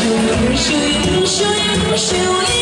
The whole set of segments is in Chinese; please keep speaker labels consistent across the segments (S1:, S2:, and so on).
S1: 英雄，英雄，英雄，英雄。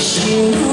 S1: You.